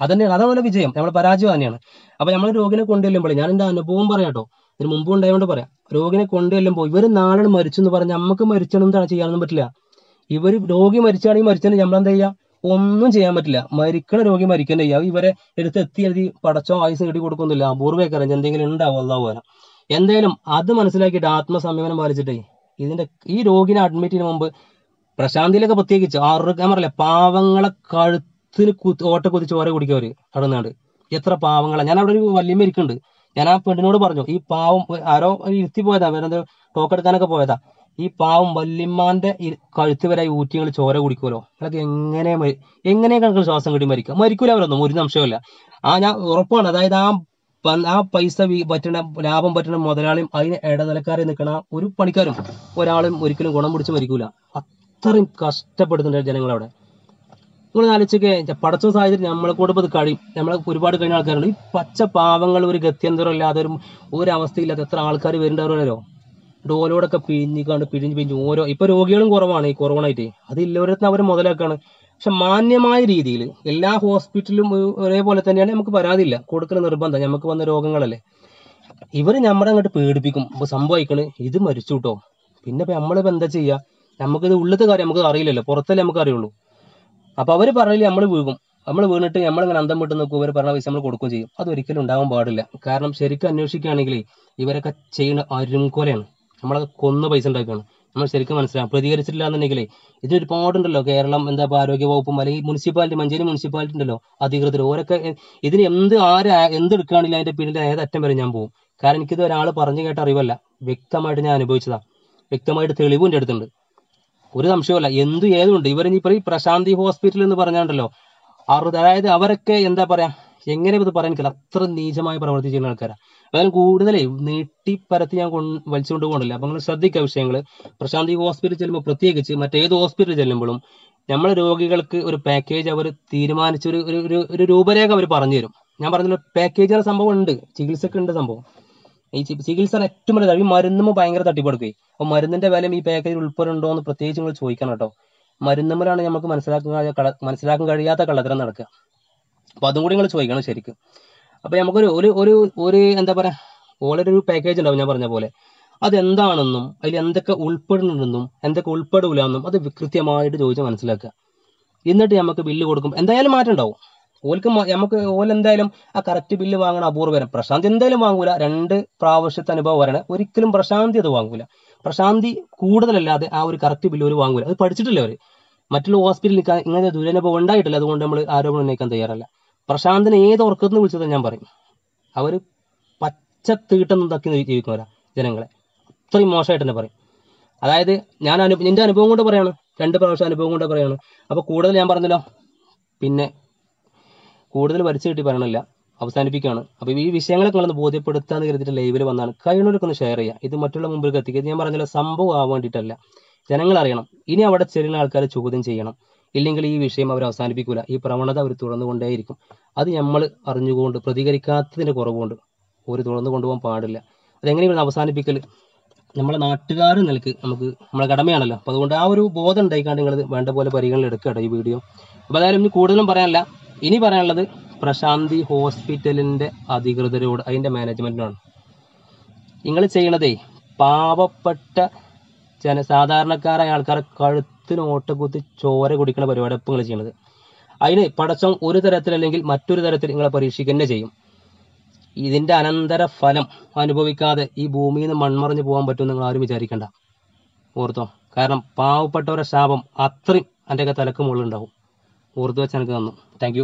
A: അതന്നെയാണ് അതാണ് അവരുടെ വിജയം നമ്മളെ പരാജയം തന്നെയാണ്. അപ്പൊ നമ്മൾ രോഗിനെ കൊണ്ടുചെല്ലുമ്പോൾ ഞാൻ എന്റെ അനുഭവം പറയാട്ടോ ഇതിന് മുമ്പ് ഉണ്ടായതുകൊണ്ട് പറയാം. രോഗിനെ കൊണ്ടുചെല്ലുമ്പോൾ ഇവർ നാളെ മരിച്ചു എന്ന് പറഞ്ഞാൽ നമുക്ക് മരിച്ചണം ചെയ്യാനൊന്നും പറ്റില്ല. ഇവർ രോഗി മരിച്ചാണെങ്കിൽ മരിച്ചതിന് നമ്മൾ എന്താ ചെയ്യുക ഒന്നും ചെയ്യാൻ പറ്റില്ല. മരിക്കണ രോഗി മരിക്കന്നെ ചെയ്യാം ഇവരെ എടുത്ത് എത്തി എഴുതി പടച്ചോ ആയുസ് കിട്ടി കൊടുക്കുന്നില്ല. അപൂർവക്കറിഞ്ഞ് എന്തെങ്കിലും ഉണ്ടാവും അള്ളാഹു പോലെ. എന്തായാലും അത് മനസ്സിലാക്കിയിട്ട് ആത്മസംയമനം പാലിച്ചിട്ടേ ഇതിന്റെ ഈ രോഗിനെ അഡ്മിറ്റ് ചെയ്യുന്ന മുമ്പ് പ്രശാന്തിയിലൊക്കെ പ്രത്യേകിച്ച് ആറ് ഞാൻ പറയില്ല പാവങ്ങളെ കഴുത്തിന് കുത്തി ഓട്ട കുതിച്ച് ഓരോ കുടിക്കവര് നടന്നാണ്ട് എത്ര പാവങ്ങളെ. ഞാൻ അവിടെ ഒരു വലിയ ഇരിക്കുന്നുണ്ട്. ഞാൻ ആ പെണ്ണിനോട് പറഞ്ഞു ഈ പാവം ആരോ ഇരുത്തി പോയതാ വേറെ ടോക്കെടുക്കാനൊക്കെ പോയതാ. ഈ പാവം വല്യമ്മാന്റെ കഴുത്ത് വരെ ഊറ്റി ഞങ്ങൾ ചോര കുടിക്കുമല്ലോ. അതൊക്കെ എങ്ങനെ എങ്ങനെ എങ്ങനെയൊക്കെ ശ്വാസം കിട്ടി മരിക്കുക മരിക്കൂല അവരൊന്നും ഒരു സംശയമില്ല ആ ഞാൻ ഉറപ്പാണ്. അതായത് ആ ആ പൈസ പറ്റണ ലാഭം പറ്റണ മുതലാളിയും അതിന് ഇടനിലക്കാരെ നിൽക്കണ ഒരു പണിക്കാരും ഒരാളും ഒരിക്കലും ഗുണം പിടിച്ച് മരിക്കൂല. അത്രയും കഷ്ടപ്പെടുന്നുണ്ട് ജനങ്ങളവിടെ. നിങ്ങൾ ആലോചിച്ചൊക്കെ പടച്ച സാഹചര്യം നമ്മളെ കൂടെ ഇത് കഴിയും. നമ്മളെ ഒരുപാട് കഴിഞ്ഞ ആൾക്കാരുണ്ട്. ഈ പച്ച പാവങ്ങൾ ഒരു ഗത്യന്തരം ഇല്ലാതെ ഒരു ഒരവസ്ഥയില്ലാത്ത എത്ര ആൾക്കാർ വരുന്നുണ്ടാവുമല്ലോ. ഡോലോടൊക്കെ പിഴിഞ്ഞിക്കാണ്ട് പിഴിഞ്ഞ് പിഴിഞ്ഞ് ഓരോ ഇപ്പൊ രോഗികളും കുറവാണ് ഈ കൊറോണ ആയിട്ട് അത് ഇല്ലവരത്തിന് അവർ മുതലാക്കാണ്. പക്ഷെ മാന്യമായ രീതിയിൽ എല്ലാ ഹോസ്പിറ്റലും ഒരു- ഒരേപോലെ തന്നെയാണ് നമുക്ക് പരാതിയില്ല. കൊടുക്കുന്ന നിർബന്ധം. നമുക്ക് വന്ന രോഗങ്ങളല്ലേ. ഇവർ നമ്മളെ അങ്ങോട്ട് പേടിപ്പിക്കും. അപ്പൊ സംഭവിക്കണ്. ഇത് മരിച്ചു കേട്ടോ പിന്നെ ഇപ്പൊ നമ്മളിപ്പോ എന്താ ചെയ്യാ? നമുക്കിത് ഉള്ളത്തെ കാര്യം നമുക്ക് അറിയില്ലല്ലോ. പുറത്തല്ലേ നമുക്ക് അറിയുള്ളൂ. അപ്പൊ അവർ പറയില്ല നമ്മൾ വീകും നമ്മൾ വീണിട്ട് നമ്മളിങ്ങനെ അന്തം വിട്ട് നോക്കും. ഇവർ പറഞ്ഞ പൈസ നമ്മൾ കൊടുക്കുകയും ചെയ്യും. അത് ഒരിക്കലും ഉണ്ടാവാൻ പാടില്ല. കാരണം ശരിക്കും അന്വേഷിക്കുകയാണെങ്കിൽ ഇവരൊക്കെ ചെയ്യുന്ന അരുംകൊലയാണ്. നമ്മളെ കൊന്ന പൈസ ഉണ്ടാക്കുകയാണ്. നമ്മൾ ശരിക്കും മനസ്സിലാവും പ്രതികരിച്ചിട്ടില്ല എന്നുണ്ടെങ്കിൽ ഇത് ഒരുപാടുണ്ടല്ലോ. കേരളം എന്താ പറയുക ആരോഗ്യ വകുപ്പും അല്ലെങ്കിൽ മുനിസിപ്പാലിറ്റി മഞ്ചേരി മുനിസിപ്പാലിറ്റി ഉണ്ടല്ലോ അധികൃതർ ഓരൊക്കെ ഇതിന് എന്ത് ആര് ആ- എന്ത് എടുക്കുകയാണെങ്കിലും അതിന്റെ പിന്നിൽ അറ്റം വരെ ഞാൻ പോകും കാരണം എനിക്കിത് ഒരാൾ പറഞ്ഞു കേട്ട അറിവല്ല. വ്യക്തമായിട്ട് ഞാൻ അനുഭവിച്ചതാ. വ്യക്തമായിട്ട് തെളിവും എന്റെ അടുത്തുണ്ട്. ഒരു സംശയമല്ല എന്തു ഏതുണ്ട്? ഇവരിനി ഇപ്പൊ ഈ പ്രശാന്തി ഹോസ്പിറ്റൽ എന്ന് പറഞ്ഞാണ്ടല്ലോ അറുപത് അതായത് അവരൊക്കെ എന്താ പറയാ എങ്ങനെ ഇത് പറയാൻ അത്ര നീചമായി പ്രവർത്തി ചെയ്യുന്ന ആൾക്കാരാ കൂടുതൽ നീട്ടി പരത്തി ഞാൻ കൊണ്ട് വലിച്ചുകൊണ്ട് പോകണില്ല. അപ്പൊ നിങ്ങൾ ശ്രദ്ധിക്കുക വിഷയങ്ങൾ പ്രശാന്തി ഹോസ്പിറ്റലിൽ ചെല്ലുമ്പോൾ പ്രത്യേകിച്ച് മറ്റേത് ഹോസ്പിറ്റലിൽ ചെല്ലുമ്പോഴും നമ്മളെ രോഗികൾക്ക് ഒരു പാക്കേജ് അവർ തീരുമാനിച്ച ഒരു ഒരു- രൂപരേഖ അവർ പറഞ്ഞു തരും ഞാൻ പറഞ്ഞല്ലോ പാക്കേജ് സംഭവം ഉണ്ട്. ചികിത്സക്ക് ഉണ്ട് സംഭവം. ഈ ചികിത്സ ഏറ്റവും വലിയ ഈ മരുന്നും ഭയങ്കര തട്ടിപ്പെടുക്കുകയും അപ്പൊ മരുന്നിന്റെ വിലയും ഈ പാക്കേജിൽ ഉൾപ്പെടുന്നുണ്ടോ എന്ന് പ്രത്യേകിച്ച് നിങ്ങൾ ചോദിക്കണം കേട്ടോ. മരുന്നുമ്മലാണ് നമുക്ക് മനസ്സിലാക്കാൻ മനസ്സിലാക്കാൻ കഴിയാത്ത കള്ളത്തരം നടക്കുക. അപ്പൊ അതും കൂടി നിങ്ങൾ ചോദിക്കണം ശരിക്കും. അപ്പൊ നമുക്കൊരു ഒരു ഒരു ഒരു എന്താ പറയാ ഓൾറെഡി ഒരു പാക്കേജ് ഉണ്ടാവും ഞാൻ പറഞ്ഞ പോലെ. അതെന്താണെന്നും അതിൽ എന്തൊക്കെ ഉൾപ്പെടുന്നുണ്ടെന്നും എന്തൊക്കെ ഉൾപ്പെടില്ല എന്നും അത് കൃത്യമായിട്ട് ചോദിച്ച് മനസ്സിലാക്കുക. എന്നിട്ട് നമുക്ക് ബില്ല് കൊടുക്കും എന്തായാലും മാറ്റം ഉണ്ടാവും. ഓൽക്ക് നമുക്ക് ഓൽ എന്തായാലും ആ കറക്റ്റ് ബില്ല് വാങ്ങണ അപൂർവരം പ്രശാന്തി എന്തായാലും വാങ്ങൂല. രണ്ട് പ്രാവശ്യത്തെ അനുഭവം വരണ ഒരിക്കലും പ്രശാന്തി അത് വാങ്ങൂല. പ്രശാന്തി കൂടുതലല്ലാതെ ആ ഒരു കറക്റ്റ് ബില്ല് ഒരു വാങ്ങൂല. അത് പഠിച്ചിട്ടില്ല അവർ. മറ്റുള്ള ഹോസ്പിറ്റലിൽ ഇങ്ങനെ ദുരനുഭവം ഉണ്ടായിട്ടില്ല. അതുകൊണ്ട് നമ്മൾ ആരോപണം ഉന്നയിക്കാൻ തയ്യാറല്ല. പ്രശാന്തിനെ ഏത് ഉറക്കത്തിന് വിളിച്ചത് ഞാൻ പറയും. അവർ പച്ച തീട്ടം തക്കി ജീവിക്കുന്നവരാ ജനങ്ങളെ. അത്രയും മോശമായിട്ട് തന്നെ പറയും. അതായത് ഞാൻ അനു എന്റെ അനുഭവം കൊണ്ട് പറയാണ്. രണ്ട് പ്രാവശ്യം അനുഭവം കൊണ്ട് പറയാണ്. അപ്പോൾ കൂടുതൽ ഞാൻ പറഞ്ഞല്ലോ. പിന്നെ കൂടുതൽ വരച്ചു കിട്ടി പറയണില്ല. അവസാനിപ്പിക്കുകയാണ്. അപ്പോൾ ഈ വിഷയങ്ങളൊക്കെ നിങ്ങളൊന്ന് ബോധ്യപ്പെടുത്താന്ന് കരുതിയിട്ട് ലൈവിൽ വന്നാണ്. കഴിയുന്നവരൊക്കെ ഒന്ന് ഷെയർ ചെയ്യുക. ഇത് മറ്റുള്ള മുമ്പിൽ എത്തിക്കുക ഞാൻ പറഞ്ഞല്ലോ സംഭവം ആവാൻ വേണ്ടിയിട്ടല്ല. ജനങ്ങൾ അറിയണം. ഇനി അവിടെ ചെറിയ ആൾക്കാരെ ചോദ്യം ചെയ്യണം. ഇല്ലെങ്കിൽ ഈ വിഷയം അവർ അവസാനിപ്പിക്കൂല. ഈ പ്രവണത അവർ തുടർന്നു കൊണ്ടേയിരിക്കും അത് നമ്മൾ അറിഞ്ഞുകൊണ്ട് പ്രതികരിക്കാത്തതിന്റെ കുറവുകൊണ്ട് അവർ തുടർന്ന് കൊണ്ടുപോകാൻ പാടില്ല. അതെങ്ങനെയാണ് അവസാനിപ്പിക്കൽ നമ്മളെ നാട്ടുകാർ നിലയ്ക്ക് നമുക്ക് നമ്മളെ കടമയാണല്ലോ. അപ്പൊ അതുകൊണ്ട് ആ ഒരു ബോധം ഉണ്ടായിക്കാണ്ട് നിങ്ങൾ വേണ്ട പോലെ പരിഗണന എടുക്കട്ടെ ഈ വീഡിയോ. അപ്പൊ അതായാലും ഇനി കൂടുതലും പറയാനില്ല. ഇനി പറയാനുള്ളത് പ്രശാന്തി ഹോസ്പിറ്റലിന്റെ അധികൃതരോട് അതിന്റെ മാനേജ്മെന്റിനാണ് നിങ്ങൾ ചെയ്യണതേ പാവപ്പെട്ട ജന സാധാരണക്കാരായ ആൾക്കാരെ കഴുത്തിന് ഓട്ടക്കുത്തി ചോര കുടിക്കുന്ന പരിപാടി ഇപ്പം നിങ്ങൾ ചെയ്യണത് അതിന് പടച്ചം ഒരു തരത്തിൽ അല്ലെങ്കിൽ മറ്റൊരു തരത്തിൽ നിങ്ങളെ പരീക്ഷിക്കുക തന്നെ ചെയ്യും. ഇതിന്റെ അനന്തര ഫലം അനുഭവിക്കാതെ ഈ ഭൂമിയിൽ നിന്ന് മൺമറിഞ്ഞു പോകാൻ പറ്റും നിങ്ങൾ ആരും വിചാരിക്കണ്ട. ഓർത്തോ? കാരണം പാവപ്പെട്ടവരുടെ ശാപം അത്രയും എന്റെയൊക്കെ തലക്ക് മുകളിലുണ്ടാവും ഓർത്ത് വെച്ച് എനിക്ക് തന്നു. താങ്ക്